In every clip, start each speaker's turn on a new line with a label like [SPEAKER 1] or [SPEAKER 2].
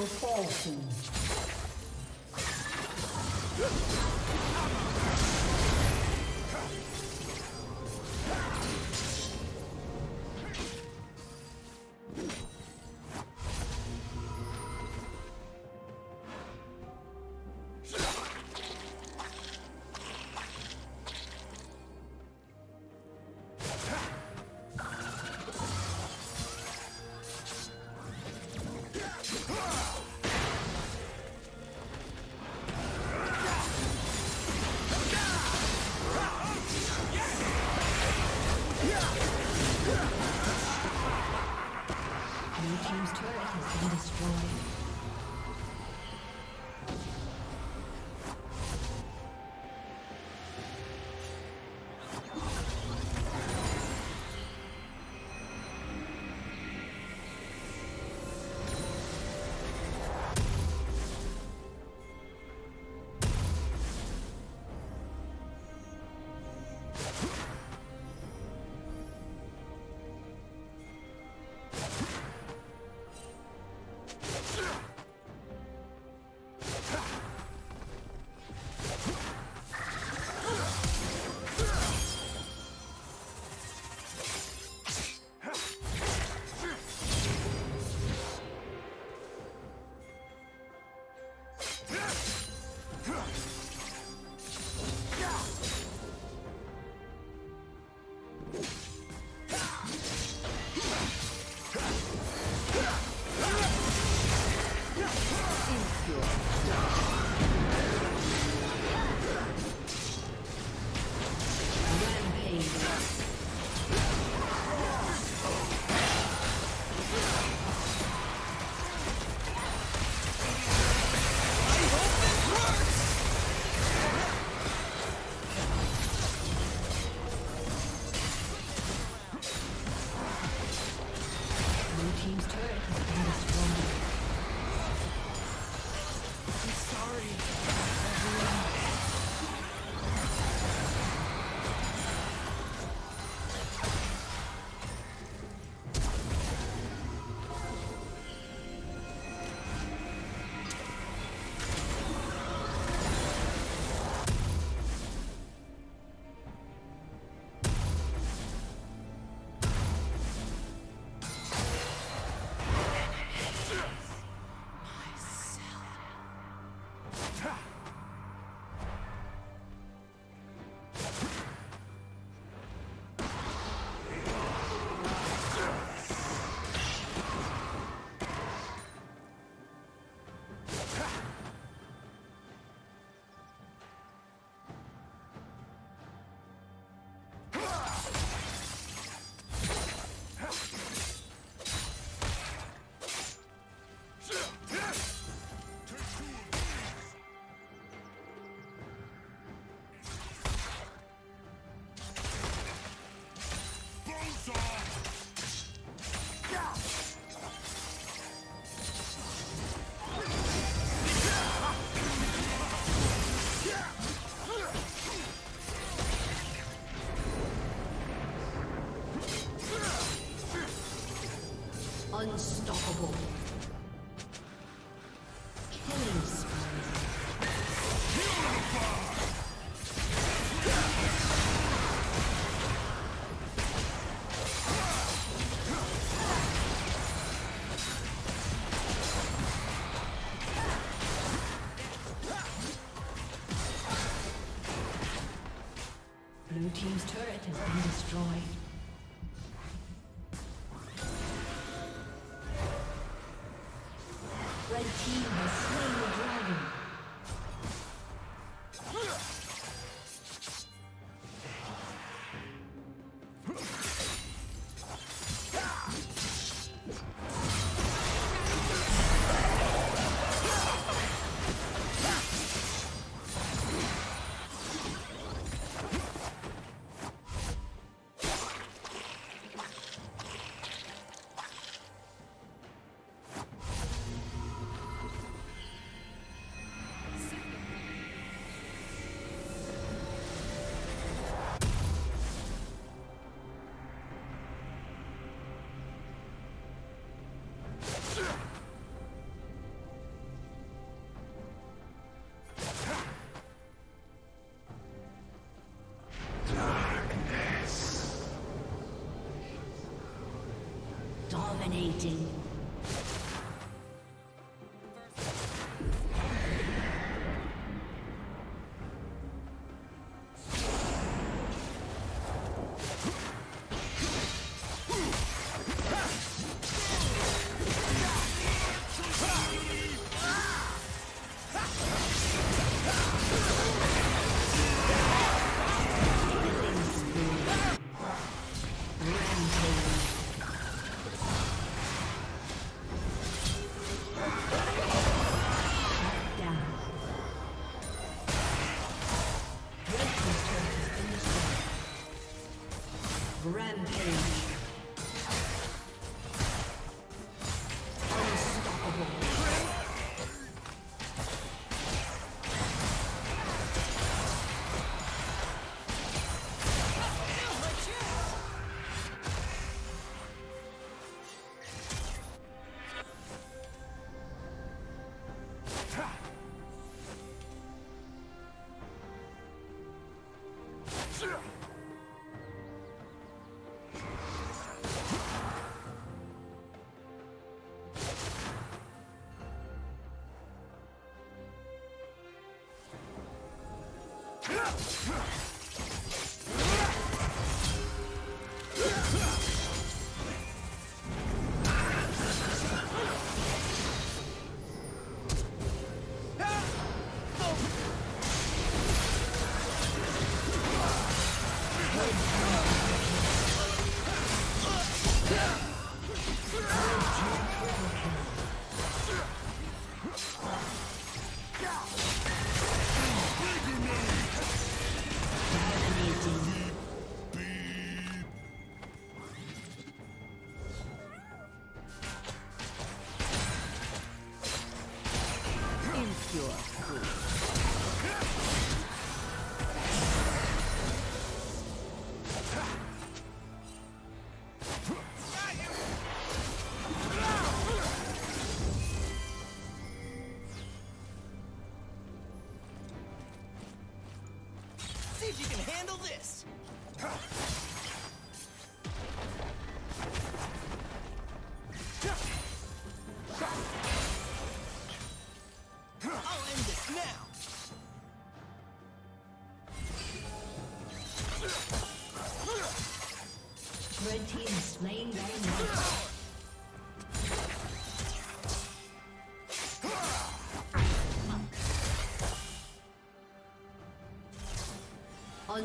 [SPEAKER 1] Responsible soon. Unstoppable. Dominating.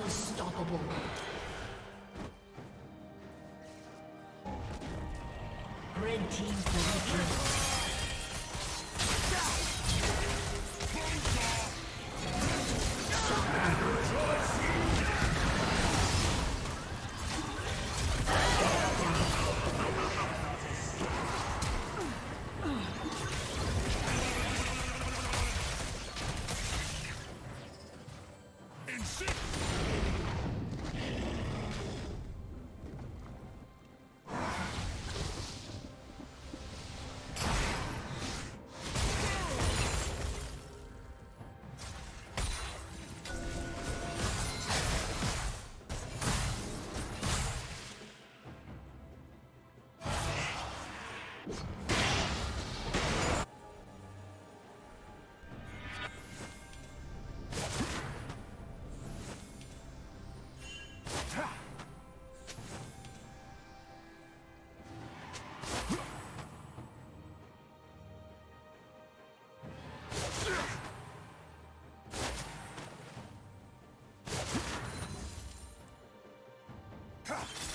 [SPEAKER 1] Unstoppable. Red team double Ha!